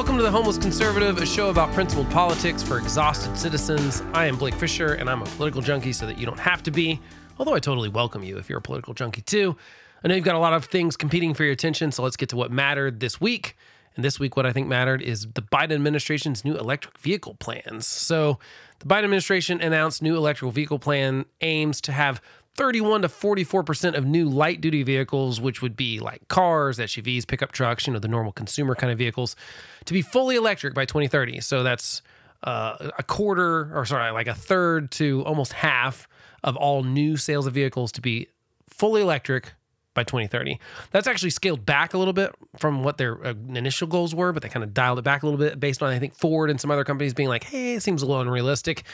Welcome to the Homeless Conservative, a show about principled politics for exhausted citizens. I am Blake Fisher, and I'm a political junkie so that you don't have to be, although I totally welcome you if you're a political junkie too. I know you've got a lot of things competing for your attention, so let's get to what mattered this week. And this week, what I think mattered is the Biden administration's new electric vehicle plans. So, the Biden administration announced new electrical vehicle plan aims to have 31 to 44% of new light duty vehicles, which would be like cars, SUVs, pickup trucks, you know, the normal consumer kind of vehicles, to be fully electric by 2030. So that's uh, a quarter, or sorry, like a third to almost half of all new sales of vehicles to be fully electric by 2030. That's actually scaled back a little bit from what their uh, initial goals were, but they kind of dialed it back a little bit based on, I think, Ford and some other companies being like, hey, it seems a little unrealistic.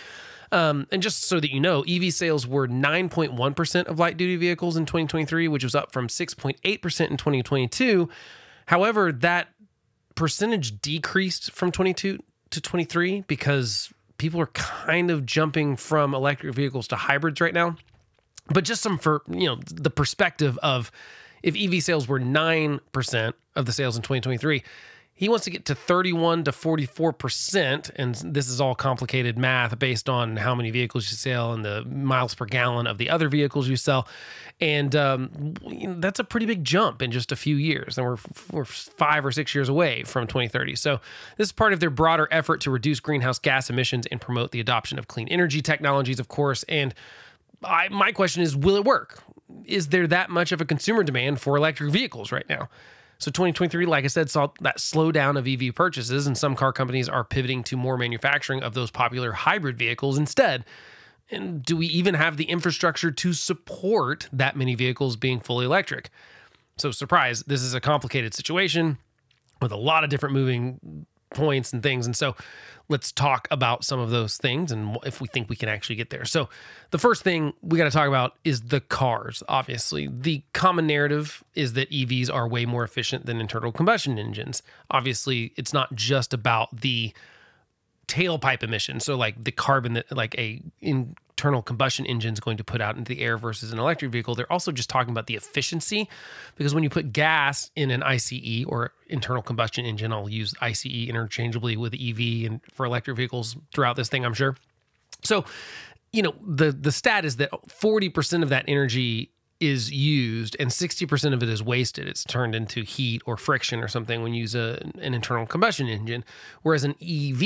Um, and just so that you know, EV sales were 9.1% of light duty vehicles in 2023, which was up from 6.8% in 2022. However, that percentage decreased from 22 to 23 because people are kind of jumping from electric vehicles to hybrids right now. But just some for, you know, the perspective of if EV sales were 9% of the sales in 2023, he wants to get to 31 to 44%. And this is all complicated math based on how many vehicles you sell and the miles per gallon of the other vehicles you sell. And um, that's a pretty big jump in just a few years. And we're, we're five or six years away from 2030. So, this is part of their broader effort to reduce greenhouse gas emissions and promote the adoption of clean energy technologies, of course. And I, my question is will it work? Is there that much of a consumer demand for electric vehicles right now? So 2023, like I said, saw that slowdown of EV purchases, and some car companies are pivoting to more manufacturing of those popular hybrid vehicles instead. And do we even have the infrastructure to support that many vehicles being fully electric? So, surprise, this is a complicated situation with a lot of different moving points and things. And so, let's talk about some of those things and if we think we can actually get there. So, the first thing we got to talk about is the cars. Obviously, the common narrative is that EVs are way more efficient than internal combustion engines. Obviously, it's not just about the tailpipe emissions. So, like the carbon that, like a in internal combustion engine is going to put out into the air versus an electric vehicle. They're also just talking about the efficiency because when you put gas in an ICE or internal combustion engine, I'll use ICE interchangeably with EV and for electric vehicles throughout this thing, I'm sure. So, you know, the the stat is that 40% of that energy is used and 60% of it is wasted. It's turned into heat or friction or something when you use a, an internal combustion engine, whereas an EV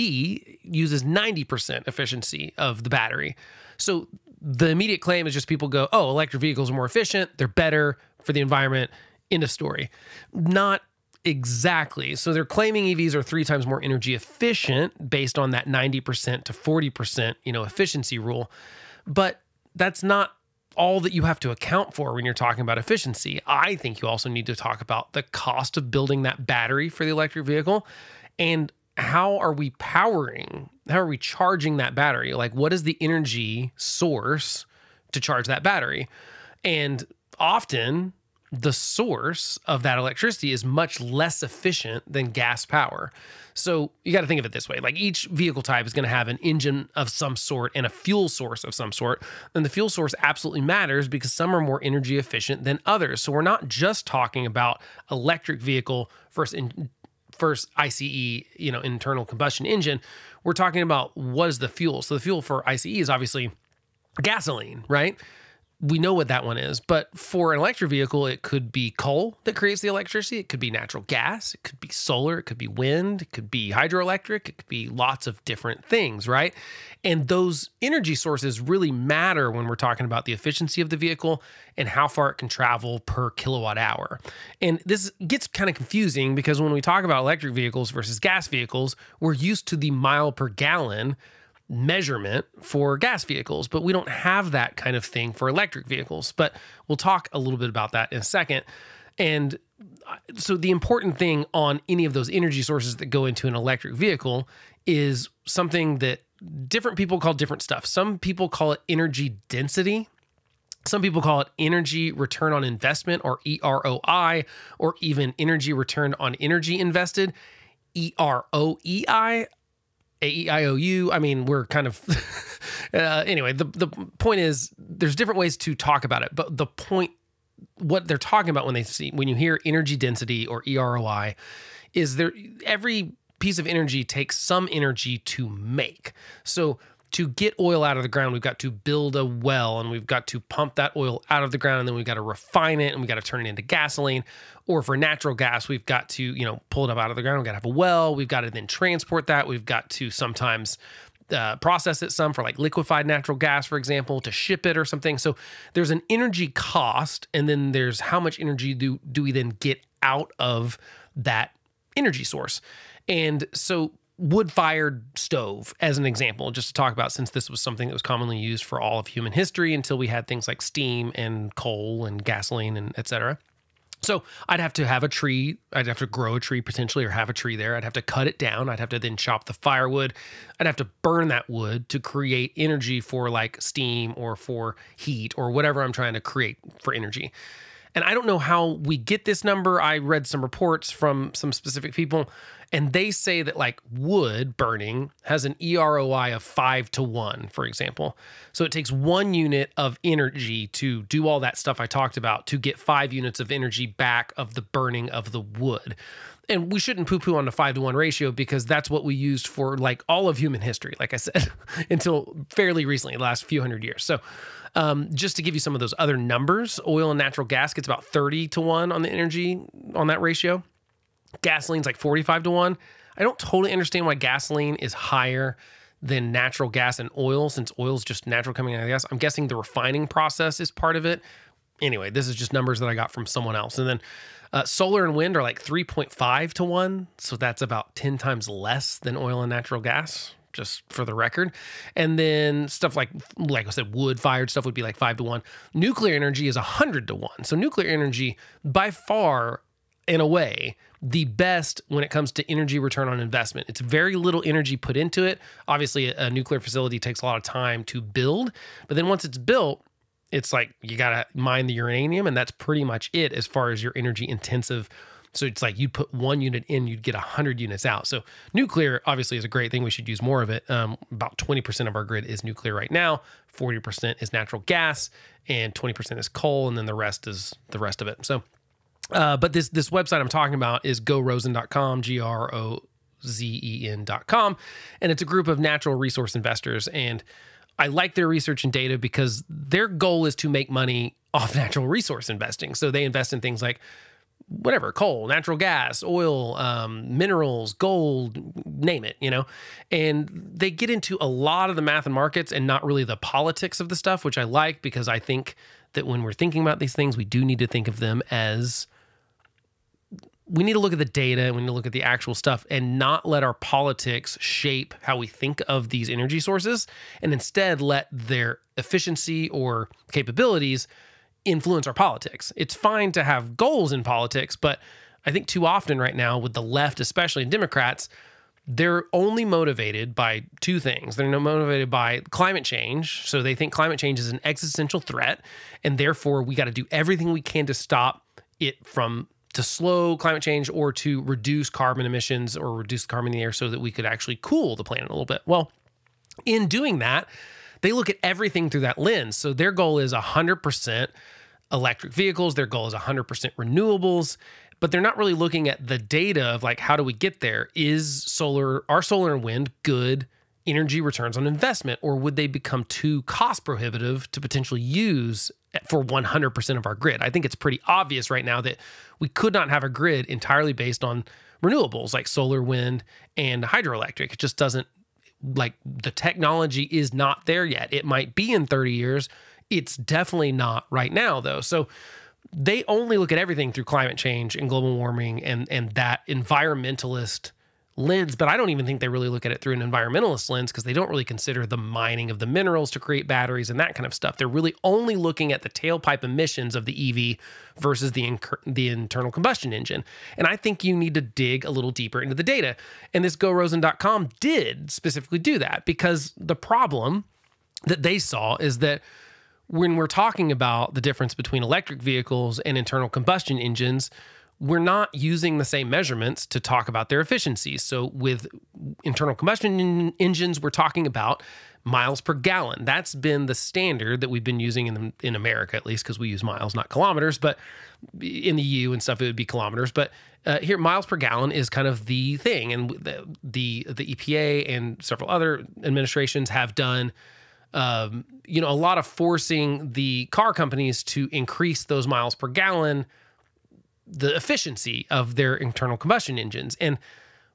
uses 90% efficiency of the battery. So the immediate claim is just people go, oh, electric vehicles are more efficient, they're better for the environment. End of story. Not exactly. So they're claiming EVs are three times more energy efficient based on that 90% to 40%, you know, efficiency rule. But that's not all that you have to account for when you're talking about efficiency. I think you also need to talk about the cost of building that battery for the electric vehicle and how are we powering how are we charging that battery like what is the energy source to charge that battery and often the source of that electricity is much less efficient than gas power so you got to think of it this way like each vehicle type is going to have an engine of some sort and a fuel source of some sort and the fuel source absolutely matters because some are more energy efficient than others so we're not just talking about electric vehicle versus in, first ICE, you know, internal combustion engine, we're talking about what is the fuel. So the fuel for ICE is obviously gasoline, right? We know what that one is. But for an electric vehicle, it could be coal that creates the electricity. It could be natural gas. It could be solar. It could be wind. It could be hydroelectric. It could be lots of different things, right? And those energy sources really matter when we're talking about the efficiency of the vehicle and how far it can travel per kilowatt hour. And this gets kind of confusing because when we talk about electric vehicles versus gas vehicles, we're used to the mile per gallon measurement for gas vehicles, but we don't have that kind of thing for electric vehicles. But we'll talk a little bit about that in a second. And uh, so, the important thing on any of those energy sources that go into an electric vehicle is something that different people call different stuff. Some people call it energy density. Some people call it energy return on investment or EROI, or even energy return on energy invested. EROEI. AEIOU. I mean, we're kind of uh, anyway. The the point is, there's different ways to talk about it, but the point, what they're talking about when they see when you hear energy density or EROI, is there every piece of energy takes some energy to make. So to get oil out of the ground, we've got to build a well and we've got to pump that oil out of the ground and then we've got to refine it and we've got to turn it into gasoline. Or for natural gas, we've got to, you know, pull it up out of the ground. We've got to have a well. We've got to then transport that. We've got to sometimes uh, process it some for like liquefied natural gas, for example, to ship it or something. So there's an energy cost, and then there's how much energy do do we then get out of that energy source. And so wood fired stove as an example just to talk about since this was something that was commonly used for all of human history until we had things like steam and coal and gasoline and etc so I'd have to have a tree. I'd have to grow a tree potentially or have a tree there. I'd have to cut it down. I'd have to then chop the firewood. I'd have to burn that wood to create energy for like steam or for heat or whatever I'm trying to create for energy. And I don't know how we get this number. I read some reports from some specific people, and they say that like wood burning has an EROI of five to one, for example. So it takes one unit of energy to do all that stuff I talked about to get five units of energy back of the burning of the wood. And we shouldn't poo poo on the five to one ratio because that's what we used for like all of human history, like I said, until fairly recently, the last few hundred years. So, um, just to give you some of those other numbers, oil and natural gas gets about 30 to 1 on the energy on that ratio. Gasoline's like 45 to 1. I don't totally understand why gasoline is higher than natural gas and oil since oil is just natural coming out of gas. I'm guessing the refining process is part of it. Anyway, this is just numbers that I got from someone else. And then uh, solar and wind are like 3.5 to 1. So that's about 10 times less than oil and natural gas just for the record. And then stuff like, like I said, wood fired stuff would be like five to one. Nuclear energy is a hundred to one. So nuclear energy, by far, in a way, the best when it comes to energy return on investment. It's very little energy put into it. Obviously, a nuclear facility takes a lot of time to build, but then once it's built, it's like you got to mine the uranium, and that's pretty much it as far as your energy intensive so it's like you'd put one unit in, you'd get 100 units out. So nuclear obviously is a great thing. We should use more of it. Um, about 20% of our grid is nuclear right now. 40% is natural gas, and 20% is coal, and then the rest is the rest of it. So, uh, but this this website I'm talking about is gorozen.com, G R O Z E N.com, and it's a group of natural resource investors. And I like their research and data because their goal is to make money off natural resource investing. So they invest in things like whatever coal natural gas oil um, minerals gold name it you know? And they get into a lot of the math and markets and not really the politics of the stuff which i like because i think that when we're thinking about these things we do need to think of them as we need to look at the data and we need to look at the actual stuff and not let our politics shape how we think of these energy sources and instead let their efficiency or capabilities influence our politics. It's fine to have goals in politics, but I think too often right now with the left, especially Democrats, they're only motivated by two things. They're motivated by climate change. So they think climate change is an existential threat. And therefore, we got to do everything we can to stop it from to slow climate change or to reduce carbon emissions or reduce carbon in the air so that we could actually cool the planet a little bit. Well, in doing that, they look at everything through that lens. So their goal is 100% electric vehicles, their goal is 100% renewables, but they're not really looking at the data of like how do we get there? Is solar are solar and wind good energy returns on investment or would they become too cost prohibitive to potentially use for 100% of our grid? I think it's pretty obvious right now that we could not have a grid entirely based on renewables like solar, wind, and hydroelectric. It just doesn't like the technology is not there yet. It might be in 30 years. It's definitely not right now though. So they only look at everything through climate change and global warming and and that environmentalist lens, but I don't even think they really look at it through an environmentalist lens because they don't really consider the mining of the minerals to create batteries and that kind of stuff. They're really only looking at the tailpipe emissions of the EV versus the the internal combustion engine. And I think you need to dig a little deeper into the data. And this gorozen.com did specifically do that because the problem that they saw is that when we're talking about the difference between electric vehicles and internal combustion engines, we're not using the same measurements to talk about their efficiencies. So, with internal combustion engines, we're talking about miles per gallon. That's been the standard that we've been using in in America, at least, because we use miles, not kilometers. But in the EU and stuff, it would be kilometers. But uh, here, miles per gallon is kind of the thing, and the the, the EPA and several other administrations have done. Um, you know, a lot of forcing the car companies to increase those miles per gallon, the efficiency of their internal combustion engines. And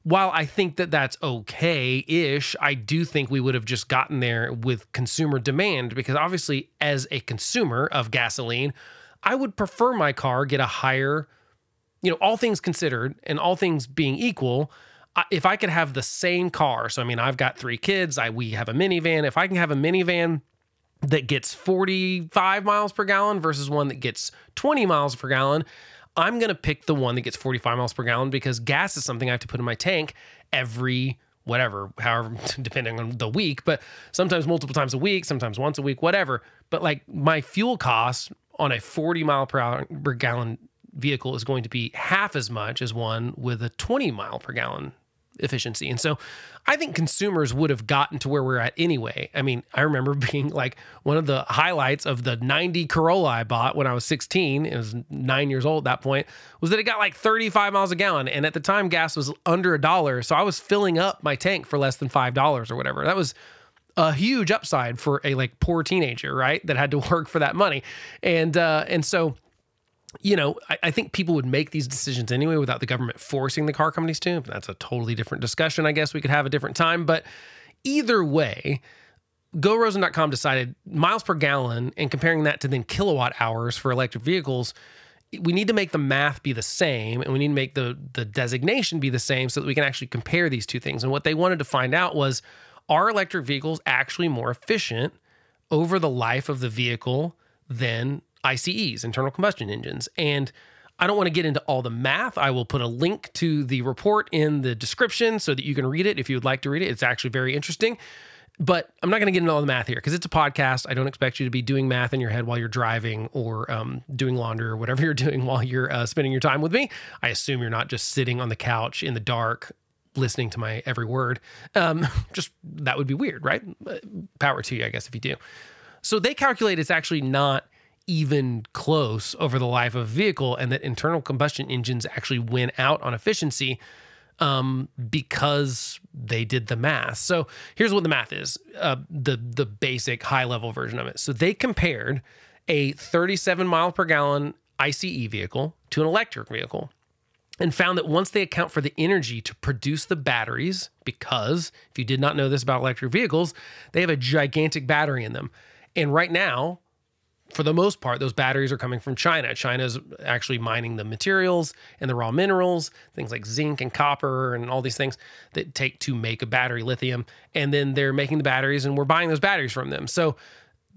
while I think that that's okay ish, I do think we would have just gotten there with consumer demand because obviously, as a consumer of gasoline, I would prefer my car get a higher, you know, all things considered and all things being equal. If I could have the same car, so I mean, I've got three kids, I we have a minivan. If I can have a minivan that gets 45 miles per gallon versus one that gets 20 miles per gallon, I'm going to pick the one that gets 45 miles per gallon because gas is something I have to put in my tank every whatever, however, depending on the week, but sometimes multiple times a week, sometimes once a week, whatever. But like my fuel costs on a 40 mile per hour per gallon vehicle is going to be half as much as one with a 20 mile per gallon efficiency. And so I think consumers would have gotten to where we're at anyway. I mean, I remember being like one of the highlights of the 90 Corolla I bought when I was 16, it was nine years old at that point, was that it got like 35 miles a gallon. And at the time, gas was under a dollar. So I was filling up my tank for less than $5 or whatever. That was a huge upside for a like poor teenager, right? That had to work for that money. And, uh, and so, you know, I, I, think people would make these decisions anyway without the government forcing the car companies to. That's a totally different discussion. I guess we could have a different time. But either way, GoRozen.com decided miles per gallon and comparing that to then kilowatt hours for electric vehicles. We need to make the math be the same and we need to make the, the designation be the same so that we can actually compare these two things. And what they wanted to find out was are electric vehicles actually more efficient over the life of the vehicle than ICEs, internal combustion engines. And I don't want to get into all the math. I will put a link to the report in the description so that you can read it if you would like to read it. It's actually very interesting. But I'm not going to get into all the math here because it's a podcast. I don't expect you to be doing math in your head while you're driving or um, doing laundry or whatever you're doing while you're uh, spending your time with me. I assume you're not just sitting on the couch in the dark listening to my every word. Um, just that would be weird, right? Power to you, I guess, if you do. So they calculate it's actually not even close over the life of a vehicle and that internal combustion engines actually win out on efficiency um, because they did the math. So here's what the math is uh, the, the basic high level version of it. So they compared a 37 mile per gallon ICE vehicle to an electric vehicle and found that once they account for the energy to produce the batteries, because if you did not know this about electric vehicles, they have a gigantic battery in them. And right now, for the most part, those batteries are coming from China. China is actually mining the materials and the raw minerals, things like zinc and copper and all these things that take to make a battery, lithium. And then they're making the batteries and we're buying those batteries from them. So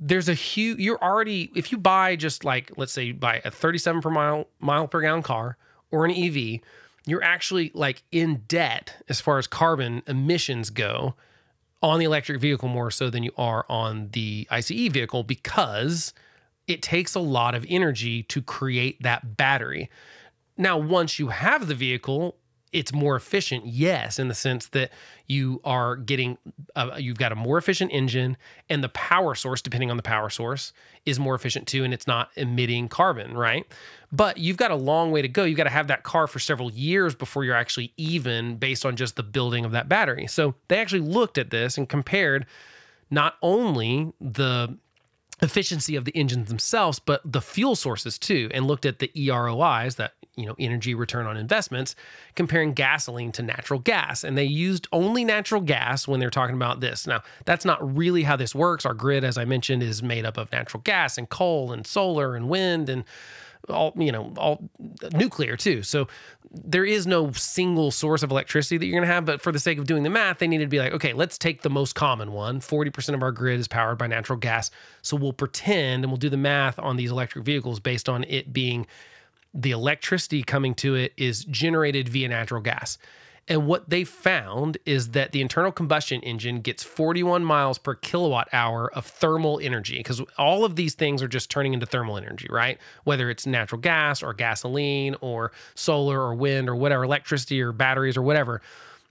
there's a huge, you're already, if you buy just like, let's say, buy a 37 per mile, mile per gallon car or an EV, you're actually like in debt as far as carbon emissions go on the electric vehicle more so than you are on the ICE vehicle because it takes a lot of energy to create that battery. Now, once you have the vehicle, it's more efficient, yes, in the sense that you are getting, uh, you've got a more efficient engine, and the power source, depending on the power source, is more efficient too, and it's not emitting carbon, right? But you've got a long way to go. You've got to have that car for several years before you're actually even based on just the building of that battery. So they actually looked at this and compared not only the efficiency of the engines themselves, but the fuel sources too, and looked at the EROIs, that you know, energy return on investments, comparing gasoline to natural gas. And they used only natural gas when they're talking about this. Now, that's not really how this works. Our grid, as I mentioned, is made up of natural gas and coal and solar and wind and all you know all nuclear too. So there is no single source of electricity that you're going to have but for the sake of doing the math they needed to be like okay let's take the most common one. 40% of our grid is powered by natural gas. So we'll pretend and we'll do the math on these electric vehicles based on it being the electricity coming to it is generated via natural gas and what they found is that the internal combustion engine gets 41 miles per kilowatt hour of thermal energy because all of these things are just turning into thermal energy, right? Whether it's natural gas or gasoline or solar or wind or whatever, electricity or batteries or whatever.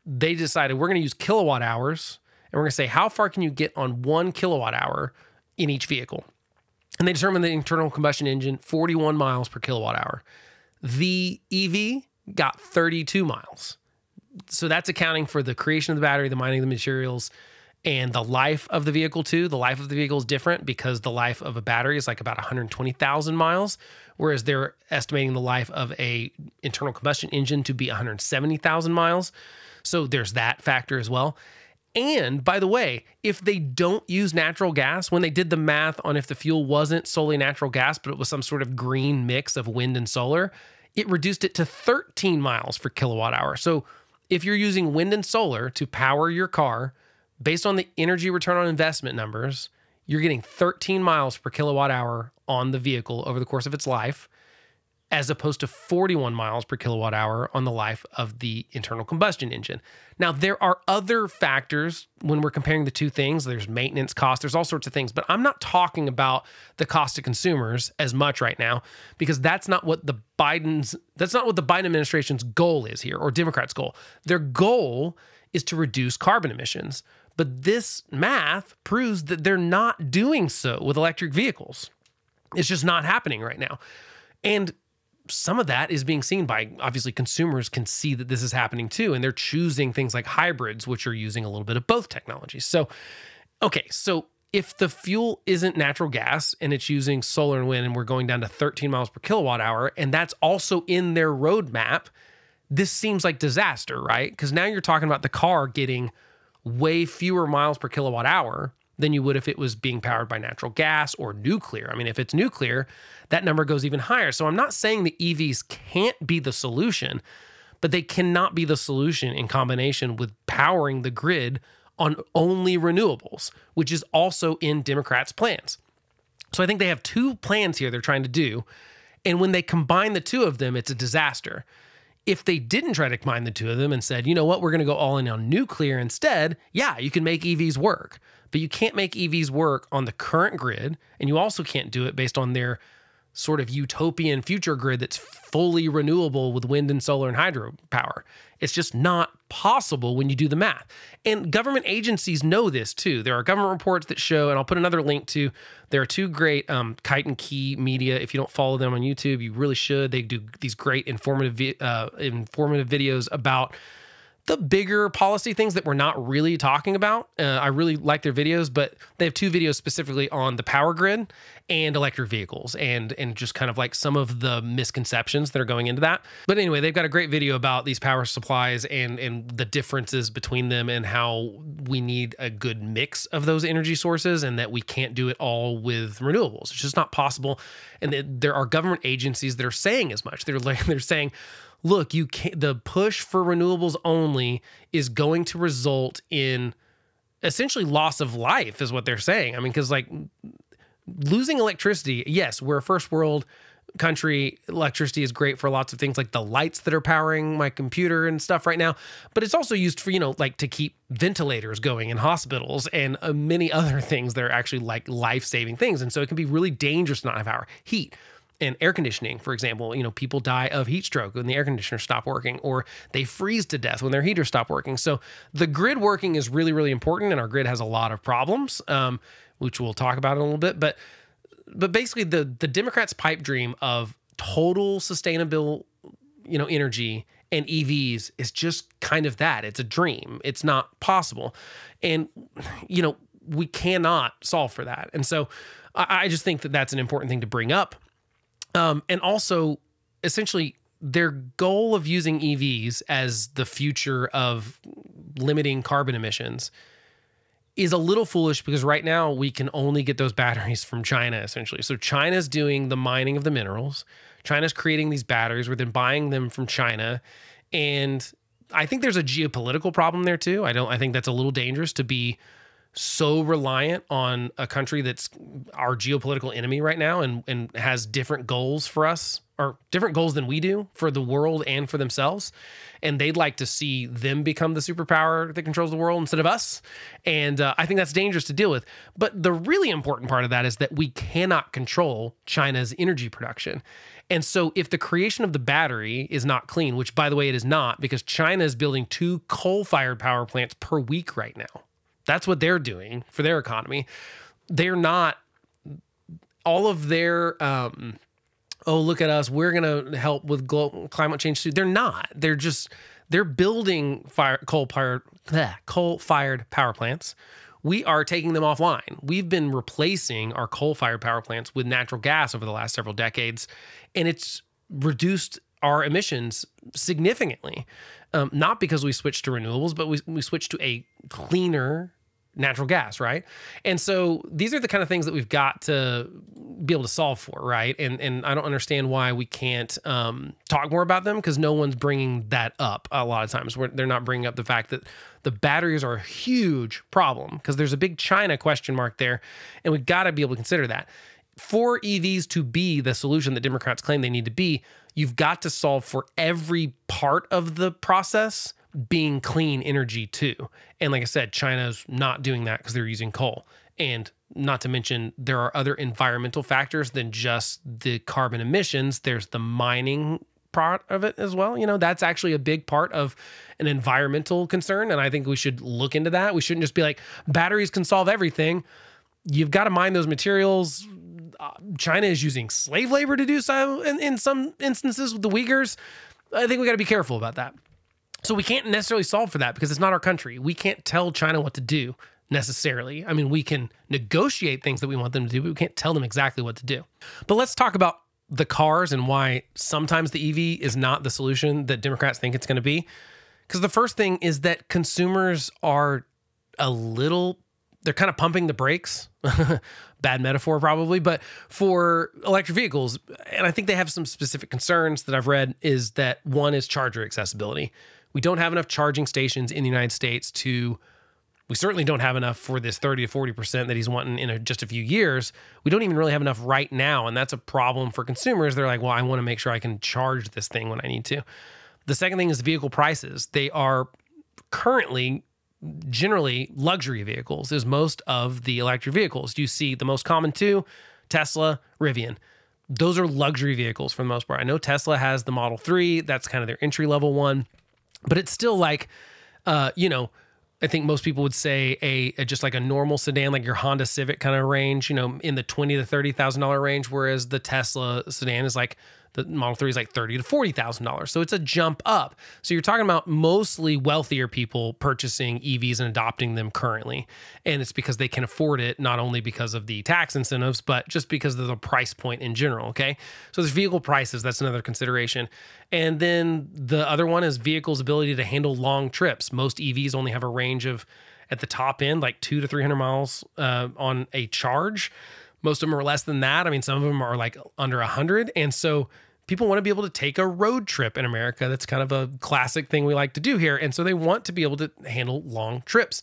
They decided we're going to use kilowatt hours and we're going to say, how far can you get on one kilowatt hour in each vehicle? And they determined the internal combustion engine 41 miles per kilowatt hour. The EV got 32 miles. So that's accounting for the creation of the battery, the mining of the materials, and the life of the vehicle too. The life of the vehicle is different because the life of a battery is like about 120,000 miles, whereas they're estimating the life of a internal combustion engine to be 170,000 miles. So there's that factor as well. And by the way, if they don't use natural gas, when they did the math on if the fuel wasn't solely natural gas, but it was some sort of green mix of wind and solar, it reduced it to 13 miles per kilowatt hour. So if you're using wind and solar to power your car, based on the energy return on investment numbers, you're getting 13 miles per kilowatt hour on the vehicle over the course of its life as opposed to 41 miles per kilowatt hour on the life of the internal combustion engine. Now, there are other factors when we're comparing the two things. There's maintenance costs, there's all sorts of things, but I'm not talking about the cost to consumers as much right now because that's not what the Biden's that's not what the Biden administration's goal is here or Democrats' goal. Their goal is to reduce carbon emissions. But this math proves that they're not doing so with electric vehicles. It's just not happening right now. And some of that is being seen by obviously consumers can see that this is happening too and they're choosing things like hybrids which are using a little bit of both technologies. So okay so if the fuel isn't natural gas and it's using solar and wind and we're going down to 13 miles per kilowatt hour and that's also in their roadmap this seems like disaster right? Because now you're talking about the car getting way fewer miles per kilowatt hour than you would if it was being powered by natural gas or nuclear. I mean, if it's nuclear, that number goes even higher. So I'm not saying the EVs can't be the solution, but they cannot be the solution in combination with powering the grid on only renewables, which is also in Democrats' plans. So I think they have two plans here they're trying to do. And when they combine the two of them, it's a disaster. If they didn't try to combine the two of them and said, you know what, we're going to go all in on nuclear instead, yeah, you can make EVs work but you can't make EVs work on the current grid. And you also can't do it based on their sort of utopian future grid that's fully renewable with wind and solar and hydropower. It's just not possible when you do the math. And government agencies know this too. There are government reports that show, and I'll put another link to, there are two great um, Kite and Key media. If you don't follow them on YouTube, you really should. They do these great informative, uh, informative videos about the bigger policy things that we're not really talking about. Uh, I really like their videos, but they have two videos specifically on the power grid and electric vehicles and and just kind of like some of the misconceptions that are going into that. But anyway, they've got a great video about these power supplies and and the differences between them and how we need a good mix of those energy sources and that we can't do it all with renewables. It's just not possible. And there are government agencies that are saying as much. They're like they're saying look, you can the push for renewables only is going to result in essentially loss of life is what they're saying. I mean, cuz like losing electricity, yes, we're a first world country. Electricity is great for lots of things like the lights that are powering my computer and stuff right now, but it's also used for, you know, like to keep ventilators going in hospitals and uh, many other things that are actually like life-saving things. And so it can be really dangerous to not have power. Heat and air conditioning, for example, you know, people die of heat stroke when the air conditioners stop working, or they freeze to death when their heaters stop working. So the grid working is really, really important, and our grid has a lot of problems, um, which we'll talk about in a little bit. But but basically, the the Democrats' pipe dream of total sustainable, you know, energy and EVs is just kind of that. It's a dream. It's not possible, and you know, we cannot solve for that. And so, I, I just think that that's an important thing to bring up um, and also, essentially, their goal of using EVs as the future of limiting carbon emissions is a little foolish because right now we can only get those batteries from China essentially. So China's doing the mining of the minerals. China's creating these batteries. We're then buying them from China. And I think there's a geopolitical problem there too. I don't I think that's a little dangerous to be so reliant on a country that's our geopolitical enemy right now and, and has different goals for us or different goals than we do for the world and for themselves. And they'd like to see them become the superpower that controls the world instead of us. And uh, I think that's dangerous to deal with. But the really important part of that is that we cannot control China's energy production. And so, if the creation of the battery is not clean, which by the way, it is not, because China is building two coal fired power plants per week right now That's what they're doing for their economy. They're not all of their um, oh look at us we're going to help with global climate change too. They're not. They're just they're building fire coal fired coal fired power plants. We are taking them offline. We've been replacing our coal fired power plants with natural gas over the last several decades and it's reduced our emissions significantly. Um, not because we switched to renewables but we, we switched to a cleaner natural gas, right? And so these are the kind of things that we've got to be able to solve for, right? And and I don't understand why we can't um, talk more about them because no one's bringing that up a lot of times. Where they're not bringing up the fact that the batteries are a huge problem because there's a big China question mark there, and we've got to be able to consider that. For EVs to be the solution that Democrats claim they need to be, you've got to solve for every part of the process being clean energy too. And like I said, China's not doing that because they're using coal. And not to mention, there are other environmental factors than just the carbon emissions. There's the mining part of it as well. You know, that's actually a big part of an environmental concern. And I think we should look into that. We shouldn't just be like, batteries can solve everything. You've got to mine those materials. Uh, China is using slave labor to do so in, in some instances with the Uyghurs. I think we got to be careful about that. So we can't necessarily solve for that because it's not our country. We can't tell China what to do necessarily. I mean, we can negotiate things that we want them to do, but we can't tell them exactly what to do. But let's talk about the cars and why sometimes the EV is not the solution that Democrats think it's going to be. Because the first thing is that consumers are a little, they're kind of pumping the brakes. Bad metaphor, probably, but for electric vehicles. And I think they have some specific concerns that I've read is that one is charger accessibility. We don't have enough charging stations in the United States to we certainly don't have enough for this 30 to 40% that he's wanting in a, just a few years. We don't even really have enough right now. And that's a problem for consumers. They're like, well, I want to make sure I can charge this thing when I need to. The second thing is vehicle prices. They are currently generally luxury vehicles, is most of the electric vehicles. You see the most common two Tesla, Rivian. Those are luxury vehicles for the most part. I know Tesla has the Model 3, that's kind of their entry level one but it's still like, uh, you know, I think most people would say a, a, just like a normal sedan, like your Honda Civic kind of range, you know, in the twenty to thirty thousand dollar range, whereas the Tesla sedan is like the Model 3 is like thirty to forty thousand dollars. So it's a jump up. So you're talking about mostly wealthier people purchasing EVs and adopting them currently. And it's because they can afford it, not only because of the tax incentives, but just because of the price point in general. Okay. So there's vehicle prices, that's another consideration. And then the other one is vehicles' ability to handle long trips. Most EVs only have a range of at the top end, like two to 300 miles uh, on a charge. Most of them are less than that. I mean, some of them are like under 100. And so people want to be able to take a road trip in America. That's kind of a classic thing we like to do here. And so they want to be able to handle long trips.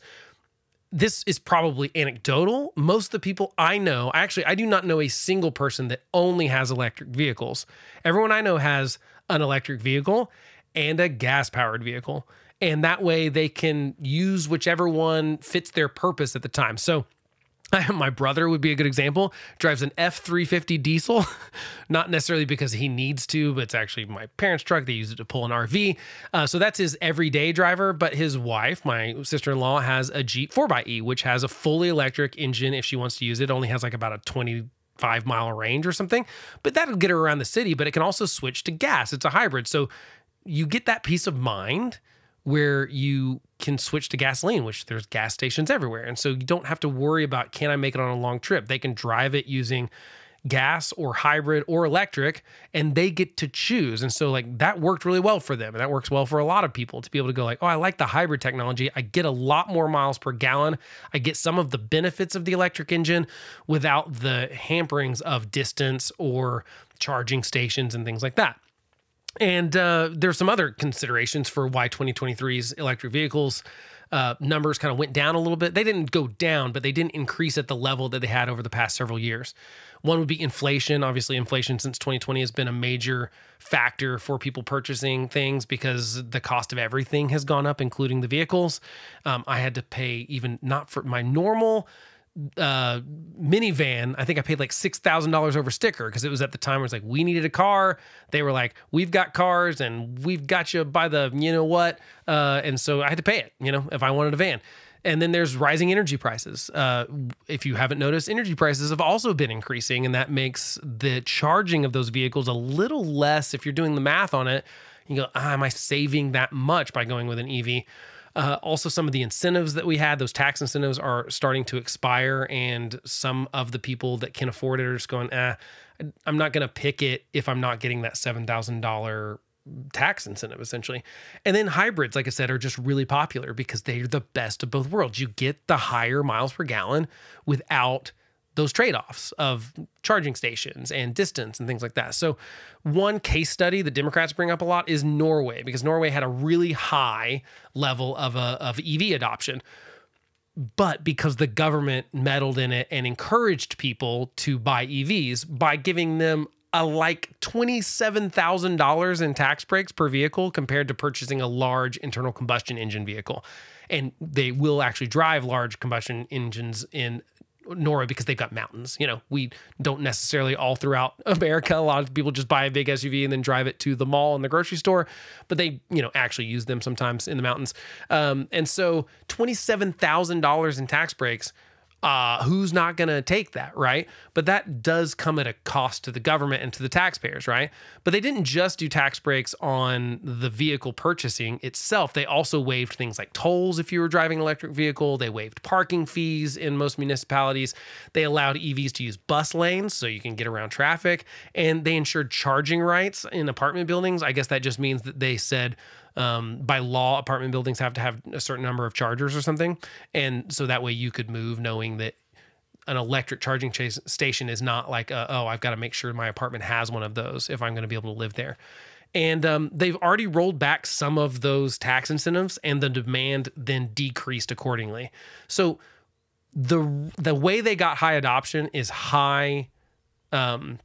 This is probably anecdotal. Most of the people I know, actually, I do not know a single person that only has electric vehicles. Everyone I know has an electric vehicle and a gas powered vehicle. And that way they can use whichever one fits their purpose at the time. So my brother would be a good example. Drives an F 350 diesel, not necessarily because he needs to, but it's actually my parents' truck. They use it to pull an RV. Uh, so that's his everyday driver. But his wife, my sister in law, has a Jeep 4xE, which has a fully electric engine if she wants to use it. it only has like about a 25 mile range or something, but that'll get her around the city. But it can also switch to gas. It's a hybrid. So you get that peace of mind where you can switch to gasoline, which there's gas stations everywhere. And so you don't have to worry about can I make it on a long trip? They can drive it using gas or hybrid or electric and they get to choose. And so like that worked really well for them. And that works well for a lot of people to be able to go like, "Oh, I like the hybrid technology. I get a lot more miles per gallon. I get some of the benefits of the electric engine without the hamperings of distance or charging stations and things like that." And uh, there's some other considerations for why 2023's electric vehicles uh, numbers kind of went down a little bit. They didn't go down, but they didn't increase at the level that they had over the past several years. One would be inflation. Obviously, inflation since 2020 has been a major factor for people purchasing things because the cost of everything has gone up, including the vehicles. Um, I had to pay even not for my normal uh, minivan, I think I paid like six thousand dollars over sticker because it was at the time where it's like we needed a car. They were like, we've got cars and we've got you by the you know what, uh, and so I had to pay it. You know, if I wanted a van, And then there's rising energy prices. Uh, if you haven't noticed, energy prices have also been increasing, and that makes the charging of those vehicles a little less. If you're doing the math on it, you go, ah, am I saving that much by going with an EV? Uh, also, some of the incentives that we had, those tax incentives, are starting to expire, and some of the people that can afford it are just going, ah, I'm not going to pick it if I'm not getting that seven thousand dollar tax incentive essentially. And then hybrids, like I said, are just really popular because they're the best of both worlds. You get the higher miles per gallon without those trade-offs of charging stations and distance and things like that. So one case study that Democrats bring up a lot is Norway because Norway had a really high level of a, of EV adoption. But because the government meddled in it and encouraged people to buy EVs by giving them a like $27,000 in tax breaks per vehicle compared to purchasing a large internal combustion engine vehicle. And they will actually drive large combustion engines in Norway because they've got mountains. You know, we don't necessarily all throughout America. A lot of people just buy a big SUV and then drive it to the mall and the grocery store, but they, you know, actually use them sometimes in the mountains. Um, and so $27,000 in tax breaks uh, who's not going to take that, right? But that does come at a cost to the government and to the taxpayers, right? But they didn't just do tax breaks on the vehicle purchasing itself. They also waived things like tolls if you were driving an electric vehicle. They waived parking fees in most municipalities. They allowed EVs to use bus lanes so you can get around traffic. And they ensured charging rights in apartment buildings. I guess that just means that they said, um, by law, apartment buildings have to have a certain number of chargers or something. And so that way you could move knowing that an electric charging station is not like, uh, oh, I've got to make sure my apartment has one of those if I'm going to be able to live there. And um, they've already rolled back some of those tax incentives, and the demand then decreased accordingly. So the the way they got high adoption is high um,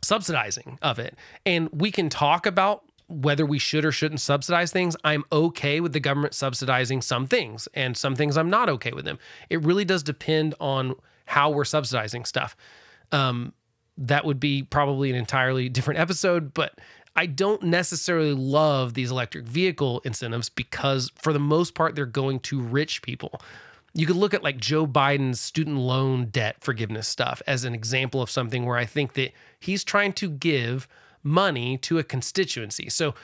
subsidizing of it, and we can talk about whether we should or shouldn't subsidize things, I'm okay with the government subsidizing some things, and some things I'm not okay with them. It really does depend on how we're subsidizing stuff. Um, that would be probably an entirely different episode, but I don't necessarily love these electric vehicle incentives because, for the most part, they're going to rich people. You could look at like Joe Biden's student loan debt forgiveness stuff as an example of something where I think that he's trying to give money to a constituency. So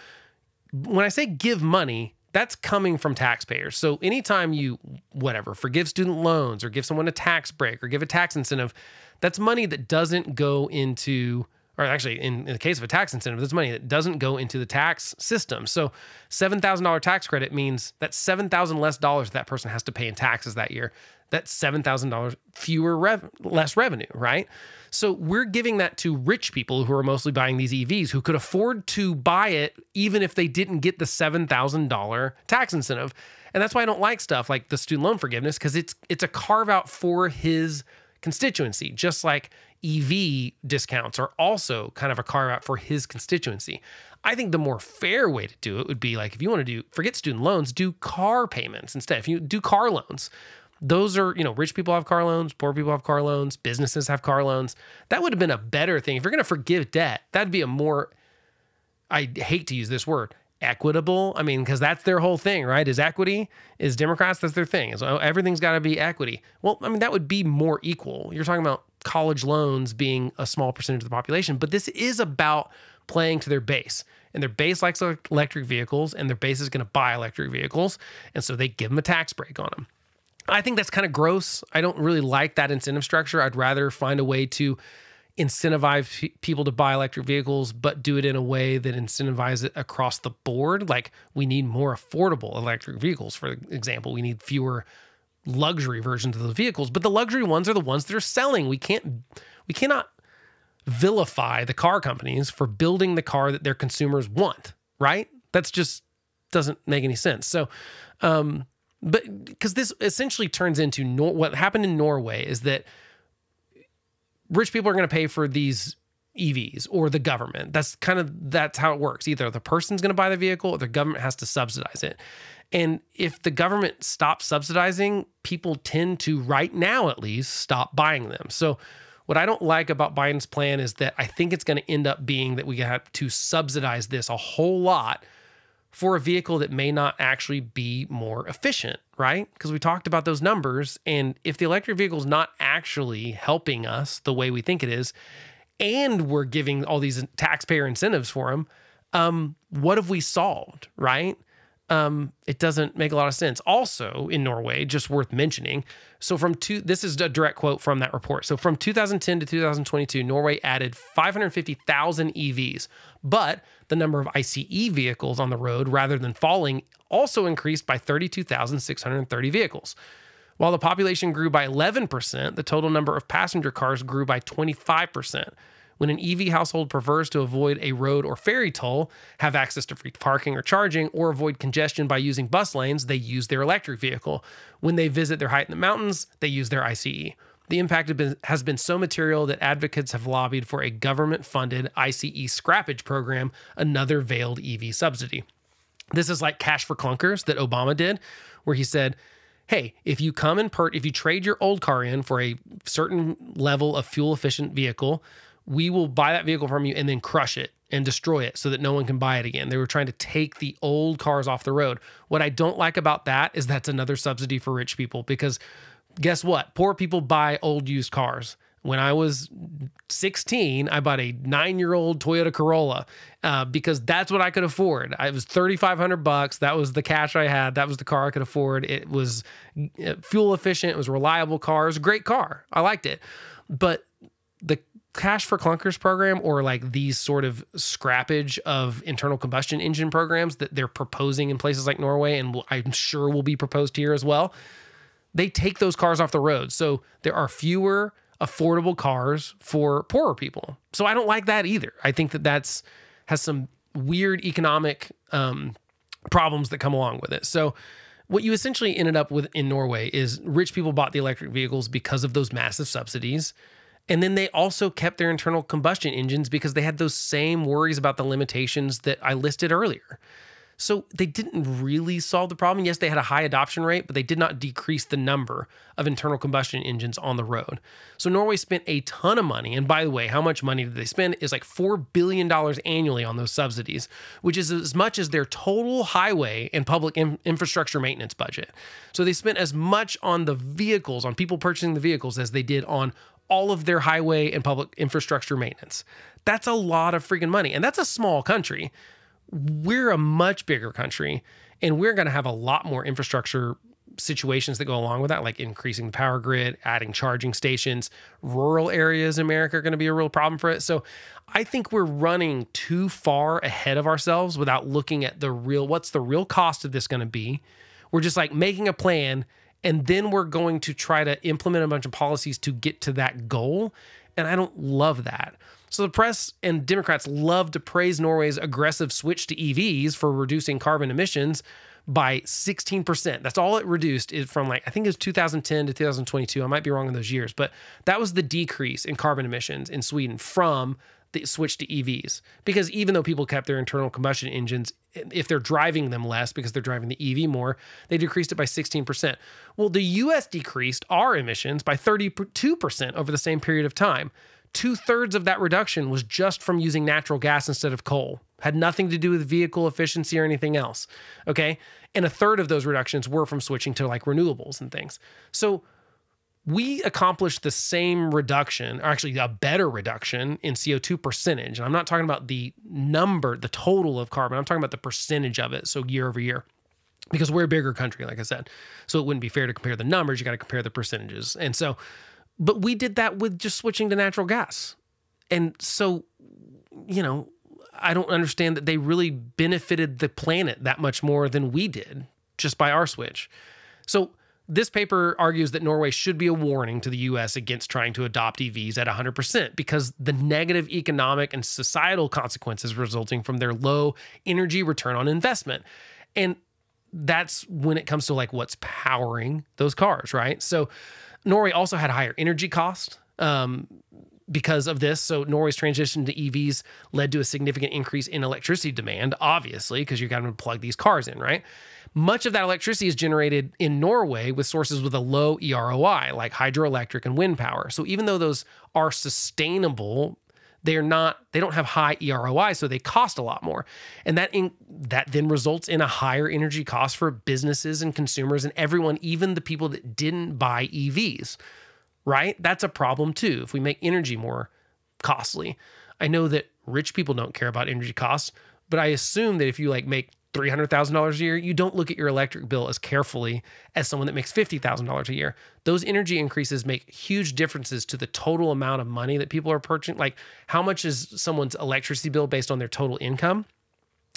when I say give money, that's coming from taxpayers. So anytime you, whatever, forgive student loans or give someone a tax break or give a tax incentive, that's money that doesn't go into, or actually in, in the case of a tax incentive, that's money that doesn't go into the tax system. So $7,000 tax credit means that $7,000 less dollars that person has to pay in taxes that year. That's $7,000 fewer, rev- less revenue, right? So we're giving that to rich people who are mostly buying these EVs who could afford to buy it even if they didn't get the $7,000 tax incentive. And that's why I don't like stuff like the student loan forgiveness because it's it's a carve out for his constituency, just like EV discounts are also kind of a carve out for his constituency. I think the more fair way to do it would be like if you want to do forget student loans, do car payments instead. If you do car loans, those are, you know, rich people have car loans, poor people have car loans, businesses have car loans. That would have been a better thing. If you're going to forgive debt, that'd be a more, I hate to use this word, equitable. I mean, because that's their whole thing, right? Is equity, is Democrats, that's their thing. Everything's got to be equity. Well, I mean, that would be more equal. You're talking about college loans being a small percentage of the population, but this is about playing to their base. And their base likes electric vehicles, and their base is going to buy electric vehicles. And so they give them a tax break on them. I think that's kind of gross. I don't really like that incentive structure. I'd rather find a way to incentivize people to buy electric vehicles, but do it in a way that incentivizes it across the board. Like we need more affordable electric vehicles, for example. We need fewer luxury versions of those vehicles, but the luxury ones are the ones that are selling. We can't, we cannot vilify the car companies for building the car that their consumers want, right? That's just doesn't make any sense. So, um, but because this essentially turns into Nor- what happened in Norway is that rich people are going to pay for these EVs or the government. That's kind of that's how it works. Either the person's going to buy the vehicle or the government has to subsidize it. And if the government stops subsidizing, people tend to right now at least stop buying them. So what I don't like about Biden's plan is that I think it's going to end up being that we have to subsidize this a whole lot for a vehicle that may not actually be more efficient, right? Because we talked about those numbers. And if the electric vehicle is not actually helping us the way we think it is, and we're giving all these taxpayer incentives for them, um, what have we solved, right? Um, it doesn't make a lot of sense. Also, in Norway, just worth mentioning. So, from two, this is a direct quote from that report. So, from 2010 to 2022, Norway added 550,000 EVs, but the number of ICE vehicles on the road, rather than falling, also increased by 32,630 vehicles. While the population grew by 11%, the total number of passenger cars grew by 25%. When an EV household prefers to avoid a road or ferry toll, have access to free parking or charging, or avoid congestion by using bus lanes, they use their electric vehicle. When they visit their hike in the mountains, they use their ICE. The impact has been so material that advocates have lobbied for a government funded ICE scrappage program, another veiled EV subsidy. This is like cash for clunkers that Obama did, where he said, Hey, if you come and per- if you trade your old car in for a certain level of fuel efficient vehicle, we will buy that vehicle from you and then crush it and destroy it so that no one can buy it again. They were trying to take the old cars off the road. What I don't like about that is that's another subsidy for rich people because guess what? Poor people buy old used cars. When I was 16, I bought a nine year old Toyota Corolla uh, because that's what I could afford. I was 3,500 bucks. That was the cash I had. That was the car I could afford. It was uh, fuel efficient. It was reliable car. It was a great car. I liked it. But the cash for clunkers program or like these sort of scrappage of internal combustion engine programs that they're proposing in places like Norway and I'm sure will be proposed here as well. They take those cars off the road. So there are fewer affordable cars for poorer people. So I don't like that either. I think that that's has some weird economic um, problems that come along with it. So what you essentially ended up with in Norway is rich people bought the electric vehicles because of those massive subsidies and then they also kept their internal combustion engines because they had those same worries about the limitations that I listed earlier. So they didn't really solve the problem. Yes, they had a high adoption rate, but they did not decrease the number of internal combustion engines on the road. So Norway spent a ton of money. And by the way, how much money did they spend? Is like $4 billion annually on those subsidies, which is as much as their total highway and public in- infrastructure maintenance budget. So they spent as much on the vehicles, on people purchasing the vehicles, as they did on all of their highway and public infrastructure maintenance. That's a lot of freaking money. And that's a small country. We're a much bigger country, and we're going to have a lot more infrastructure situations that go along with that, like increasing the power grid, adding charging stations. Rural areas in America are going to be a real problem for it. So I think we're running too far ahead of ourselves without looking at the real what's the real cost of this going to be. We're just like making a plan and then we're going to try to implement a bunch of policies to get to that goal. And I don't love that. So the press and Democrats love to praise Norway's aggressive switch to EVs for reducing carbon emissions by 16%. That's all it reduced is from like I think it was 2010 to 2022. I might be wrong in those years, but that was the decrease in carbon emissions in Sweden from the switch to EVs. Because even though people kept their internal combustion engines, if they're driving them less because they're driving the EV more, they decreased it by 16%. Well, the US decreased our emissions by 32% over the same period of time. Two thirds of that reduction was just from using natural gas instead of coal, had nothing to do with vehicle efficiency or anything else. Okay. And a third of those reductions were from switching to like renewables and things. So, we accomplished the same reduction, or actually a better reduction in CO2 percentage. And I'm not talking about the number, the total of carbon, I'm talking about the percentage of it. So year over year, because we're a bigger country, like I said. So it wouldn't be fair to compare the numbers. You got to compare the percentages. And so, but we did that with just switching to natural gas. And so, you know, I don't understand that they really benefited the planet that much more than we did just by our switch. So, this paper argues that Norway should be a warning to the US against trying to adopt EVs at 100% because the negative economic and societal consequences resulting from their low energy return on investment. And that's when it comes to like what's powering those cars, right? So Norway also had higher energy costs Um, because of this. So Norway's transition to EVs led to a significant increase in electricity demand, obviously, because you're going to plug these cars in, right? Much of that electricity is generated in Norway with sources with a low EROI, like hydroelectric and wind power. So even though those are sustainable, they're not they don't have high EROI so they cost a lot more. And that in, that then results in a higher energy cost for businesses and consumers and everyone even the people that didn't buy EVs right? That's a problem too if we make energy more costly. I know that rich people don't care about energy costs but I assume that if you like make $300,000 a year, you don't look at your electric bill as carefully as someone that makes $50,000 a year. Those energy increases make huge differences to the total amount of money that people are purchasing. Like, how much is someone's electricity bill based on their total income?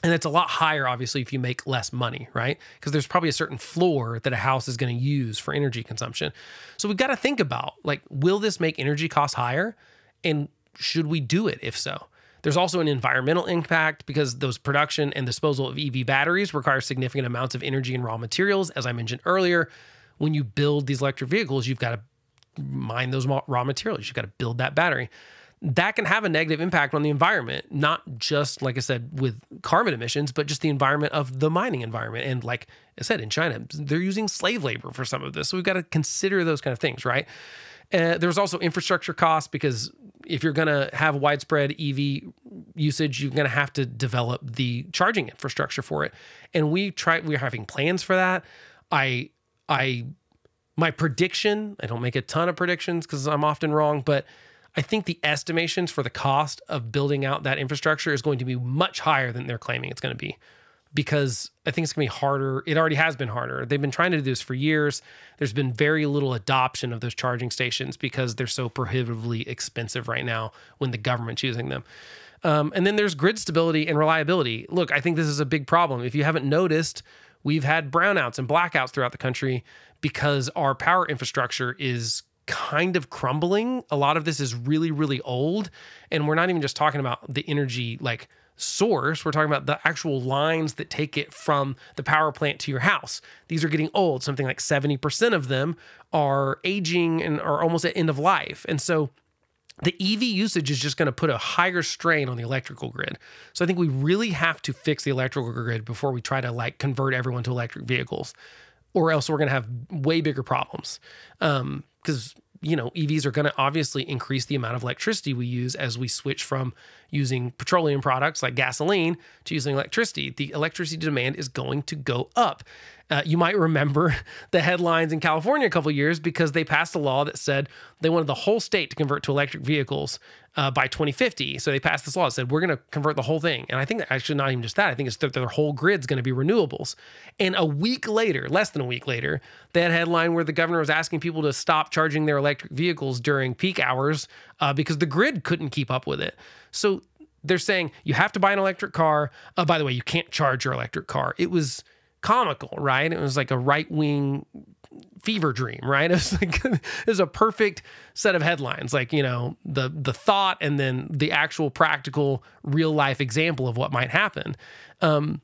And it's a lot higher, obviously, if you make less money, right? Because there's probably a certain floor that a house is going to use for energy consumption. So we've got to think about like, will this make energy costs higher? And should we do it if so? There's also an environmental impact because those production and disposal of EV batteries require significant amounts of energy and raw materials. As I mentioned earlier, when you build these electric vehicles, you've got to mine those raw materials. You've got to build that battery. That can have a negative impact on the environment, not just, like I said, with carbon emissions, but just the environment of the mining environment. And like I said, in China, they're using slave labor for some of this. So we've got to consider those kind of things, right? Uh, there's also infrastructure costs because if you're going to have widespread EV usage, you're going to have to develop the charging infrastructure for it. And we try we're having plans for that. I I my prediction, I don't make a ton of predictions because I'm often wrong, but I think the estimations for the cost of building out that infrastructure is going to be much higher than they're claiming it's going to be because I think it's going to be harder. It already has been harder. They've been trying to do this for years. There's been very little adoption of those charging stations because they're so prohibitively expensive right now when the government's using them. Um, and then there's grid stability and reliability. Look, I think this is a big problem. If you haven't noticed, we've had brownouts and blackouts throughout the country because our power infrastructure is kind of crumbling. A lot of this is really, really old. And we're not even just talking about the energy like source. We're talking about the actual lines that take it from the power plant to your house. These are getting old. Something like 70% of them are aging and are almost at end of life. And so the EV usage is just going to put a higher strain on the electrical grid. So I think we really have to fix the electrical grid before we try to like convert everyone to electric vehicles, or else we're going to have way bigger problems. Because um, you know, EVs are going to obviously increase the amount of electricity we use as we switch from using petroleum products like gasoline to using electricity. The electricity demand is going to go up. Uh, you might remember the headlines in California a couple years because they passed a law that said they wanted the whole state to convert to electric vehicles uh, by 2050. So they passed this law that said we're going to convert the whole thing. And I think that actually not even just that. I think it's that their whole grid's going to be renewables. And a week later, less than a week later, a headline where the governor was asking people to stop charging their electric vehicles during peak hours uh, because the grid couldn't keep up with it. So they're saying you have to buy an electric car. Uh, by the way, you can't charge your electric car. It was comical, right? It was like a right wing fever dream, right? It was like it was a perfect set of headlines, like you know the the thought and then the actual practical real life example of what might happen. Um,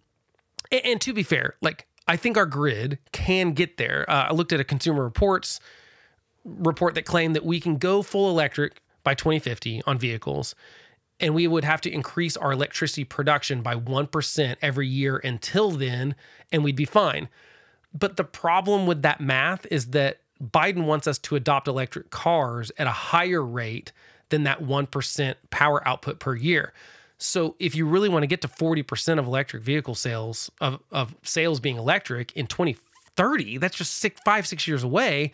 and, and to be fair, like I think our grid can get there. Uh, I looked at a Consumer Reports report that claimed that we can go full electric by 2050 on vehicles and we would have to increase our electricity production by 1% every year until then, and we'd be fine. But the problem with that math is that Biden wants us to adopt electric cars at a higher rate than that 1% power output per year. So if you really want to get to 40% of electric vehicle sales of, of sales being electric in 2030, that's just six, five, six years away.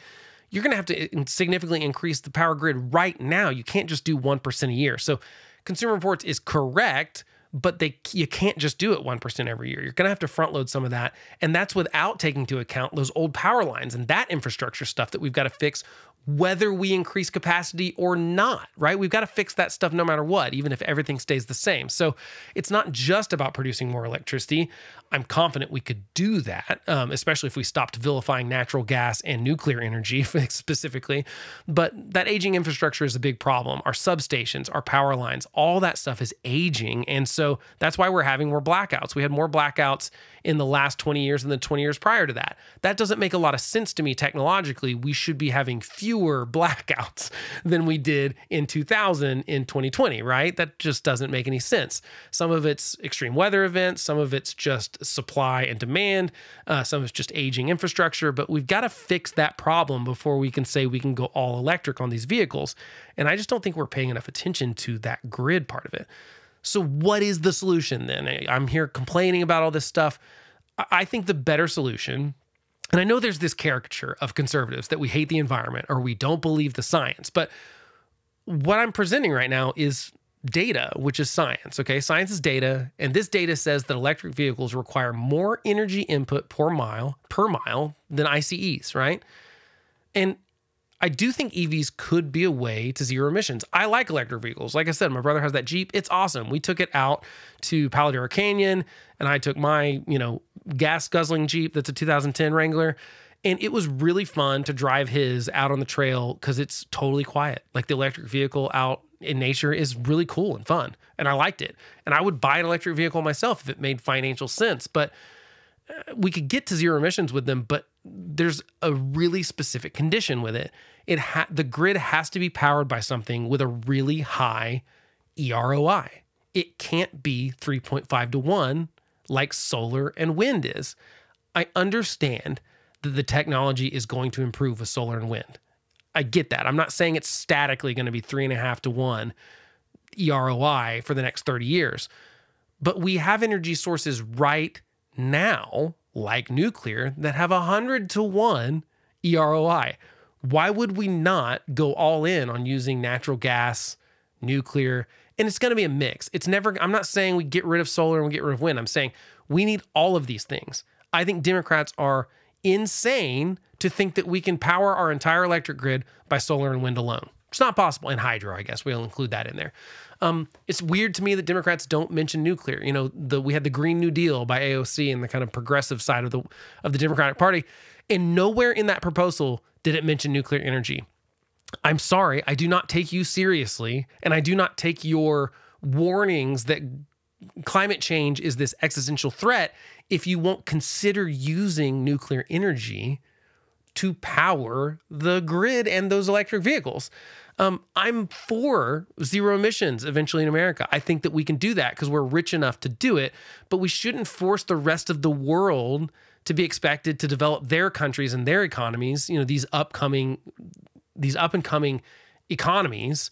You're going to have to eh, significantly increase the power grid right now. You can't just do 1% a year. So Consumer Reports is correct, but they you can't just do it 1% every year. You're going to have to front load some of that. And that's without taking into account those old power lines and that infrastructure stuff that we've got to fix whether we increase capacity or not, right? We've got to fix that stuff no matter what, even if everything stays the same. So it's not just about producing more electricity. I'm confident we could do that, um, especially if we stopped vilifying natural gas and nuclear energy specifically. But that aging infrastructure is a big problem. Our substations, our power lines, all that stuff is aging. And so that's why we're having more blackouts. We had more blackouts in the last 20 years than the 20 years prior to that. That doesn't make a lot of sense to me technologically. We should be having fewer blackouts than we did in 2000 in 2020, right? That just doesn't make any sense. Some of it's extreme weather events, some of it's just supply and demand, uh, some of it's just aging infrastructure, but we've got to fix that problem before we can say we can go all electric on these vehicles. And I just don't think we're paying enough attention to that grid part of it. So, what is the solution then? I'm here complaining about all this stuff. I think the better solution and I know there's this caricature of conservatives that we hate the environment or we don't believe the science, but what I'm presenting right now is data, which is science. Okay. Science is data. And this data says that electric vehicles require more energy input per mile per mile than ICEs, right? And I do think EVs could be a way to zero emissions. I like electric vehicles. Like I said, my brother has that Jeep. It's awesome. We took it out to Palo Duro Canyon and I took my, you know, gas guzzling Jeep that's a 2010 Wrangler. And it was really fun to drive his out on the trail because it's totally quiet. Like the electric vehicle out in nature is really cool and fun. And I liked it. And I would buy an electric vehicle myself if it made financial sense. But uh, we could get to zero emissions with them, but there's a really specific condition with it. It the grid has to be powered by something with a really high EROI. It can't be 3.5 to 1 like solar and wind is. I understand that the technology is going to improve with solar and wind. I get that. I'm not saying it's statically going to be three and a half to one EROI for the next 30 years, but we have energy sources right now, like nuclear, that have a 100 to one EROI. Why would we not go all in on using natural gas, nuclear, and it's going to be a mix. It's never, I'm not saying we get rid of solar and we get rid of wind. I'm saying we need all of these things. I think Democrats are insane to think that we can power our entire electric grid by solar and wind alone. It's not possible. And hydro, I guess we'll include that in there. Um, it's weird to me that Democrats don't mention nuclear. You know, the we had the Green New Deal by AOC and the kind of progressive side of the of the Democratic Party, and nowhere in that proposal did it mention nuclear energy. I'm sorry, I do not take you seriously, and I do not take your warnings that climate change is this existential threat if you won't consider using nuclear energy to power the grid and those electric vehicles. Um, I'm for zero emissions eventually in America. I think that we can do that because we're rich enough to do it, but we shouldn't force the rest of the world to be expected to develop their countries and their economies, you know, these upcoming these up and coming economies,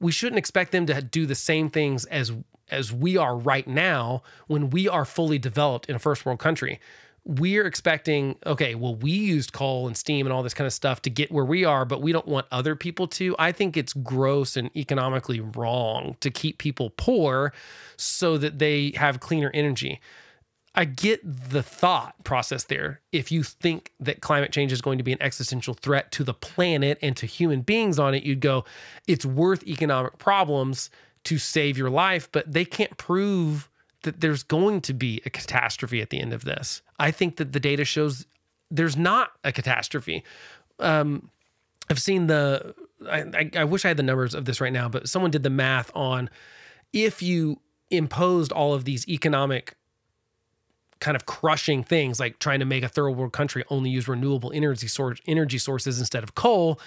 we shouldn't expect them to do the same things as as we are right now when we are fully developed in a first world country. We're expecting, okay, well, we used coal and steam and all this kind of stuff to get where we are, but we don't want other people to. I think it's gross and economically wrong to keep people poor so that they have cleaner energy. I get the thought process there. If you think that climate change is going to be an existential threat to the planet and to human beings on it, you'd go, it's worth economic problems to save your life, but they can't prove that there's going to be a catastrophe at the end of this. I think that the data shows there's not a catastrophe. Um, I've seen the, I, I, I wish I had the numbers of this right now, but someone did the math on if you imposed all of these economic kind of crushing things like trying to make a third world country only use renewable energy source energy sources instead of coal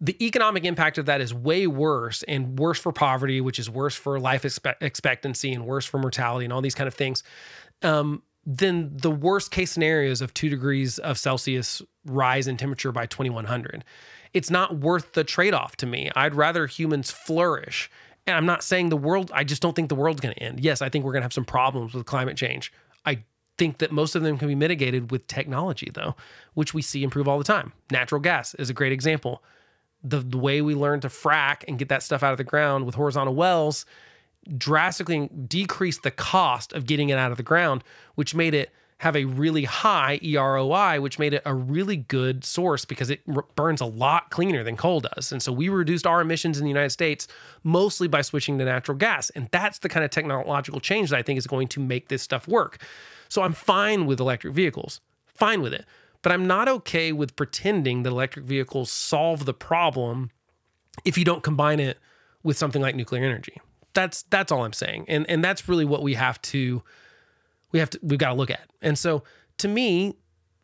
the economic impact of that is way worse and worse for poverty which is worse for life expe- expectancy and worse for mortality and all these kind of things um, than the worst case scenarios of two degrees of celsius rise in temperature by 2100 it's not worth the trade-off to me. I'd rather humans flourish. And i'm not saying the world i just don't think the world's going to end. Yes i think we're going to have some problems with climate change. I think that most of them can be mitigated with technology, though, which we see improve all the time. Natural gas is a great example. The, the way we learned to frack and get that stuff out of the ground with horizontal wells drastically decreased the cost of getting it out of the ground, which made it have a really high EROI, which made it a really good source because it burns a lot cleaner than coal does. And so we reduced our emissions in the United States mostly by switching to natural gas. And that's the kind of technological change that I think is going to make this stuff work. So I'm fine with electric vehicles, fine with it. But I'm not okay with pretending that electric vehicles solve the problem if you don't combine it with something like nuclear energy. That's that's all I'm saying. And and that's really what we have to we have to we've got to look at. And so to me,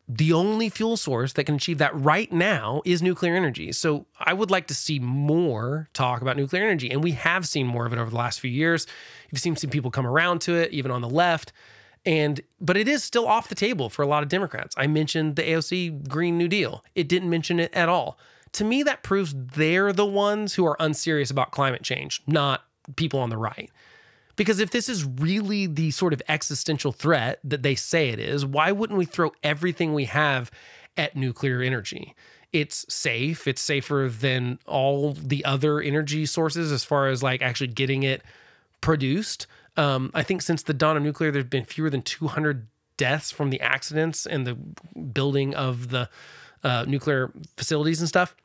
the only fuel source that can achieve that right now is nuclear energy. So I would like to see more talk about nuclear energy. And we have seen more of it over the last few years. You've seen some people come around to it, even on the left. And but it is still off the table for a lot of Democrats. I mentioned the AOC Green New Deal. It didn't mention it at all. To me, that proves they're the ones who are unserious about climate change, not people on the right. Because if this is really the sort of existential threat that they say it is, why wouldn't we throw everything we have at nuclear energy? It's safe, it's safer than all the other energy sources as far as like actually getting it produced. Um, I think since the dawn of nuclear, there's been fewer than 200 deaths from the accidents and the building of the uh, nuclear facilities and stuff.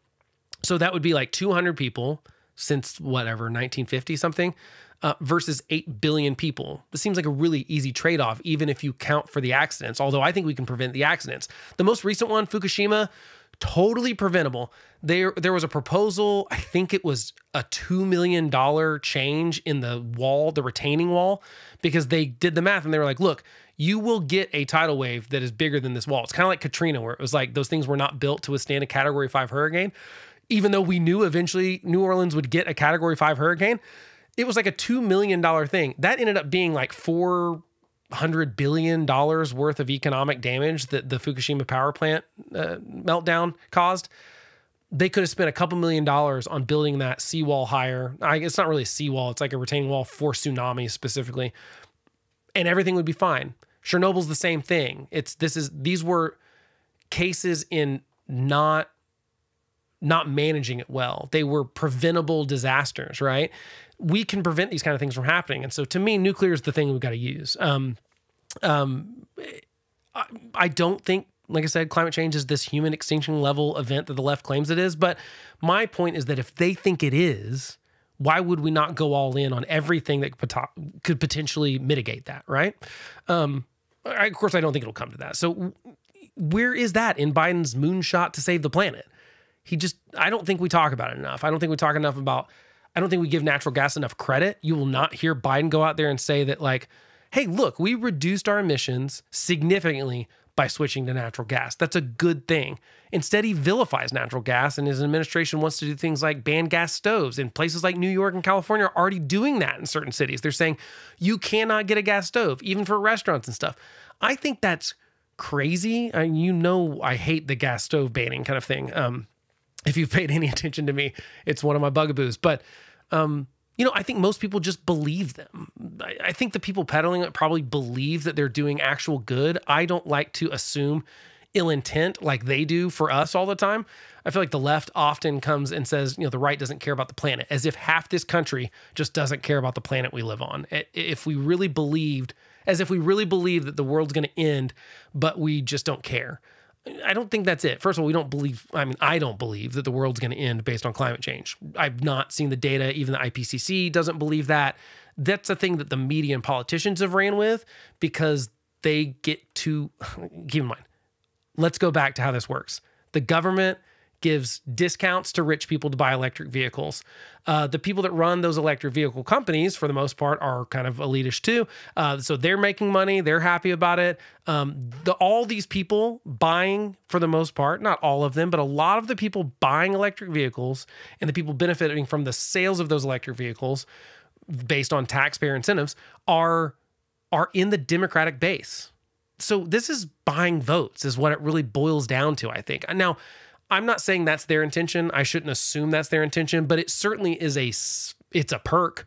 So that would be like 200 people since whatever 1950 something uh, versus 8 billion people. This seems like a really easy trade off, even if you count for the accidents, although I think we can prevent the accidents. The most recent one, Fukushima, totally preventable. There, there was a proposal. I think it was a two million dollar change in the wall, the retaining wall, because they did the math and they were like, "Look, you will get a tidal wave that is bigger than this wall." It's kind of like Katrina, where it was like those things were not built to withstand a Category Five hurricane. Even though we knew eventually New Orleans would get a Category Five hurricane, it was like a two million dollar thing. That ended up being like four hundred billion dollars worth of economic damage that the Fukushima power plant uh, meltdown caused. They could have spent a couple million dollars on building that seawall higher. I, it's not really a seawall; it's like a retaining wall for tsunamis specifically, and everything would be fine. Chernobyl's the same thing. It's this is these were cases in not not managing it well. They were preventable disasters, right? We can prevent these kind of things from happening. And so to me, nuclear is the thing we've got to use. Um, um, I, I don't think, like I said, climate change is this human extinction level event that the left claims it is. But my point is that if they think it is, why would we not go all in on everything that could potentially mitigate that, right? Um, I, of course, I don't think it'll come to that. So, where is that in Biden's moonshot to save the planet? He just, I don't think we talk about it enough. I don't think we talk enough about I don't think we give natural gas enough credit. You will not hear Biden go out there and say that, like, hey, look, we reduced our emissions significantly by switching to natural gas. That's a good thing. Instead, he vilifies natural gas, and his administration wants to do things like ban gas stoves. And places like New York and California are already doing that in certain cities. They're saying you cannot get a gas stove, even for restaurants and stuff. I think that's crazy. I, you know, I hate the gas stove banning kind of thing. Um, if you've paid any attention to me, it's one of my bugaboos. But um, you know, I think most people just believe them. I, I think the people peddling it probably believe that they're doing actual good. I don't like to assume ill intent like they do for us all the time. I feel like the left often comes and says, you know, the right doesn't care about the planet, as if half this country just doesn't care about the planet we live on. If we really believed, as if we really believe that the world's going to end, but we just don't care. I don't think that's it. First of all, we don't believe, I mean, I don't believe that the world's going to end based on climate change. I've not seen the data. Even the IPCC doesn't believe that. That's a thing that the media and politicians have ran with because they get to, keep in mind, let's go back to how this works. The government gives discounts to rich people to buy electric vehicles. Uh, the people that run those electric vehicle companies, for the most part, are kind of elitish too. Uh, so they're making money, they're happy about it. Um, the, all these people buying, for the most part, not all of them, but a lot of the people buying electric vehicles and the people benefiting from the sales of those electric vehicles based on taxpayer incentives are are in the Democratic base. So this is buying votes, is what it really boils down to, I think. Now, I'm not saying that's their intention. I shouldn't assume that's their intention, but it certainly is a it's a perk.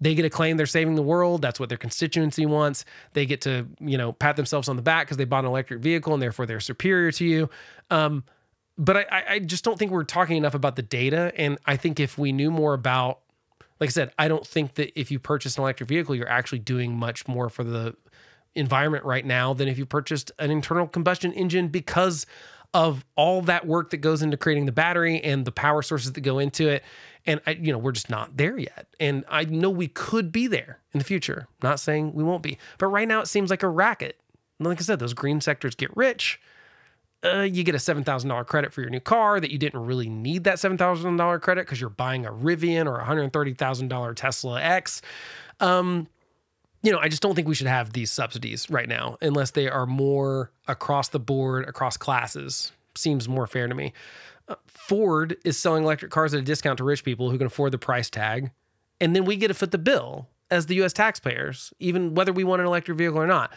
They get to claim they're saving the world. That's what their constituency wants. They get to, you know, pat themselves on the back because they bought an electric vehicle and therefore they're superior to you. Um, but I, I just don't think we're talking enough about the data. And I think if we knew more about, like I said, I don't think that if you purchase an electric vehicle, you're actually doing much more for the environment right now than if you purchased an internal combustion engine because of all that work that goes into creating the battery and the power sources that go into it. And I, you know, we're just not there yet. And I know we could be there in the future. Not saying we won't be, but right now it seems like a racket. Like I said, those green sectors get rich. Uh, you get a $7,000 credit for your new car that you didn't really need that $7,000 credit because you're buying a Rivian or a $130,000 Tesla X. Um, you know, I just don't think we should have these subsidies right now unless they are more across the board, across classes. Seems more fair to me. Uh, Ford is selling electric cars at a discount to rich people who can afford the price tag. And then we get to foot the bill as the US taxpayers, even whether we want an electric vehicle or not.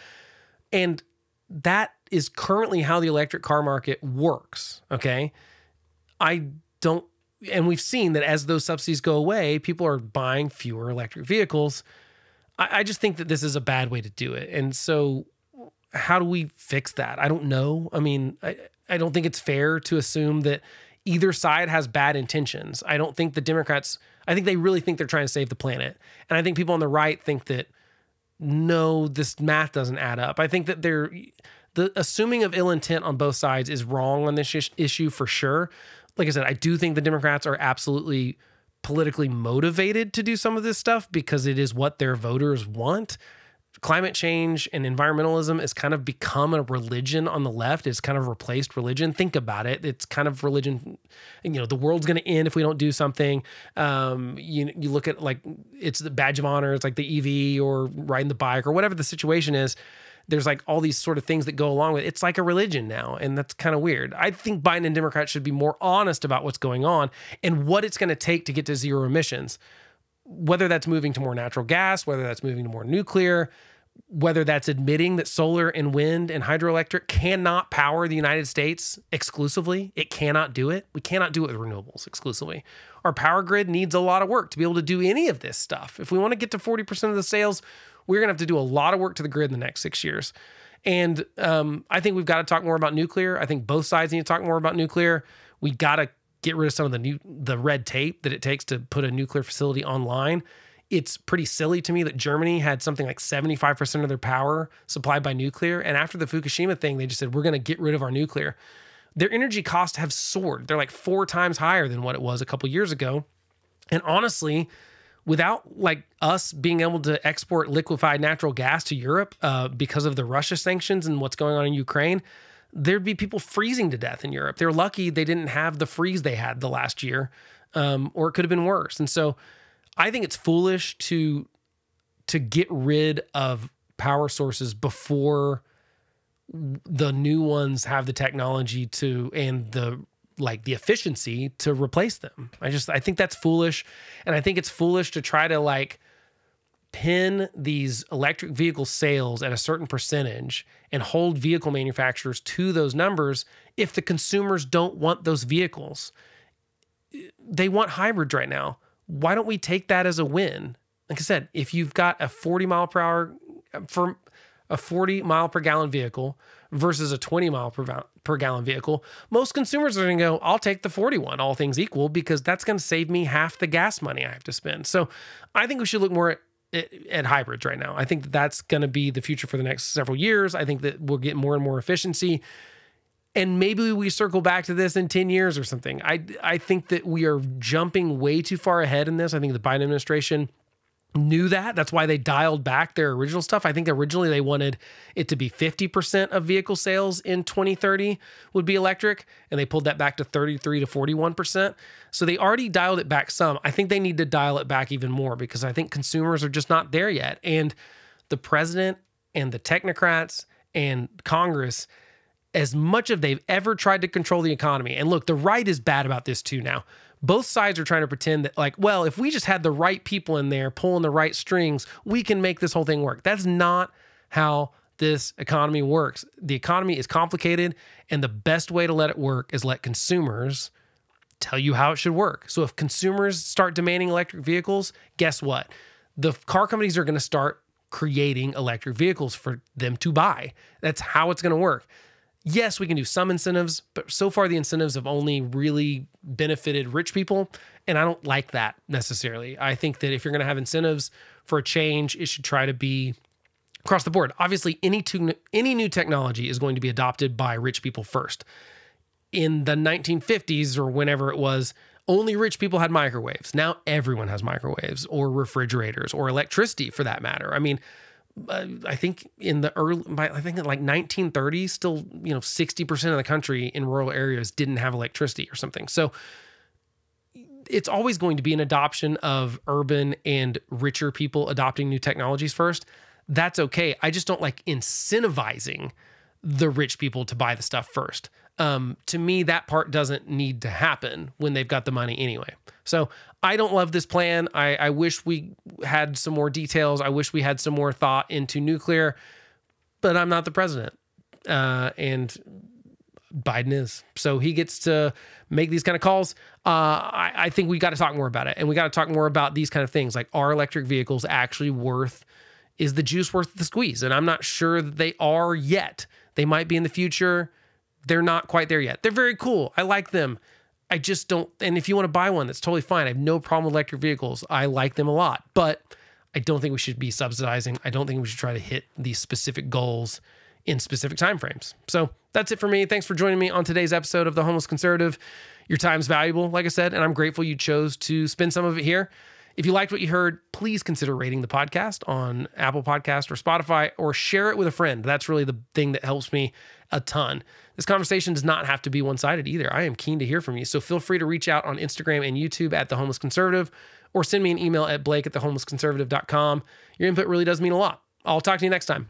And that is currently how the electric car market works. Okay. I don't, and we've seen that as those subsidies go away, people are buying fewer electric vehicles I, I just think that this is a bad way to do it. And so, how do we fix that? I don't know. I mean, I, I don't think it's fair to assume that either side has bad intentions. I don't think the Democrats, I think they really think they're trying to save the planet. And I think people on the right think that no, this math doesn't add up. I think that they're the assuming of ill intent on both sides is wrong on this issue for sure. Like I said, I do think the Democrats are absolutely politically motivated to do some of this stuff because it is what their voters want. Climate change and environmentalism has kind of become a religion on the left. It's kind of replaced religion. Think about it. It's kind of religion. You know, the world's going to end if we don't do something. Um, you you look at like it's the badge of honor. It's like the EV or riding the bike or whatever the situation is there's like all these sort of things that go along with it. It's like a religion now, and that's kind of weird. I think Biden and Democrats should be more honest about what's going on and what it's going to take to get to zero emissions. Whether that's moving to more natural gas, whether that's moving to more nuclear, whether that's admitting that solar and wind and hydroelectric cannot power the United States exclusively, it cannot do it. We cannot do it with renewables exclusively. Our power grid needs a lot of work to be able to do any of this stuff. If we want to get to 40% of the sales, we're going to have to do a lot of work to the grid in the next six years. And um, I think we've got to talk more about nuclear. I think both sides need to talk more about nuclear. We got to get rid of some of the new the red tape that it takes to put a nuclear facility online. It's pretty silly to me that Germany had something like 75% of their power supplied by nuclear. And after the Fukushima thing, they just said, we're going to get rid of our nuclear. Their energy costs have soared. They're like four times higher than what it was a couple years ago. And honestly, without like us being able to export liquefied natural gas to Europe uh, because of the Russia sanctions and what's going on in Ukraine, there'd be people freezing to death in Europe. They're lucky they didn't have the freeze they had the last year, um, or it could have been worse. And so, I think it's foolish to to get rid of power sources before the new ones have the technology to and the like the efficiency to replace them. I just I think that's foolish and I think it's foolish to try to like pin these electric vehicle sales at a certain percentage and hold vehicle manufacturers to those numbers if the consumers don't want those vehicles. They want hybrids right now. Why don't we take that as a win? Like I said, if you've got a 40 mile per hour for a 40 mile per gallon vehicle versus a 20 mile per, per gallon vehicle, most consumers are going to go, I'll take the 41, all things equal, because that's going to save me half the gas money I have to spend. So I think we should look more at, at hybrids right now. I think that that's going to be the future for the next several years. I think that we'll get more and more efficiency. And maybe we circle back to this in 10 years or something. I, I think that we are jumping way too far ahead in this. I think the Biden administration knew that. That's why they dialed back their original stuff. I think originally they wanted it to be 50% of vehicle sales in 2030 would be electric, and they pulled that back to 33 to 41%. So they already dialed it back some. I think they need to dial it back even more because I think consumers are just not there yet. And the president and the technocrats and Congress as much as they've ever tried to control the economy. And look, the right is bad about this too now. Both sides are trying to pretend that like well if we just had the right people in there pulling the right strings we can make this whole thing work. That's not how this economy works. The economy is complicated and the best way to let it work is let consumers tell you how it should work. So if consumers start demanding electric vehicles guess what? The car companies are going to start creating electric vehicles for them to buy. That's how it's going to work yes, we can do some incentives, but so far the incentives have only really benefited rich people. And I don't like that necessarily. I think that if you're going to have incentives for a change, it should try to be across the board. Obviously, any, to, any new technology is going to be adopted by rich people first. In the 1950s or whenever it was, only rich people had microwaves. Now everyone has microwaves or refrigerators or electricity for that matter. I mean, uh, I think in the early, I think in like 1930s, still, you know, 60% of the country in rural areas didn't have electricity or something. So it's always going to be an adoption of urban and richer people adopting new technologies first. That's okay. I just don't like incentivizing the rich people to buy the stuff first. Um, to me, that part doesn't need to happen when they've got the money anyway. So I don't love this plan. I, I wish we had some more details. I wish we had some more thought into nuclear, but I'm not the president. Uh, and Biden is. So he gets to make these kind of calls. Uh, I, I think we got to talk more about it. And we got to talk more about these kind of things like are electric vehicles actually worth, is the juice worth the squeeze? And I'm not sure that they are yet. They might be in the future. They're not quite there yet. They're very cool. I like them. I just don't. And if you want to buy one, that's totally fine. I have no problem with electric vehicles. I like them a lot. But I don't think we should be subsidizing. I don't think we should try to hit these specific goals in specific timeframes. So that's it for me. Thanks for joining me on today's episode of The Homeless Conservative. Your time's valuable, like I said, and I'm grateful you chose to spend some of it here. If you liked what you heard, please consider rating the podcast on Apple Podcast or Spotify or share it with a friend. That's really the thing that helps me a ton. This conversation does not have to be one sided either. I am keen to hear from you. So feel free to reach out on Instagram and YouTube at The Homeless Conservative or send me an email at blake at thehomelessconservative.com. Your input really does mean a lot. I'll talk to you next time.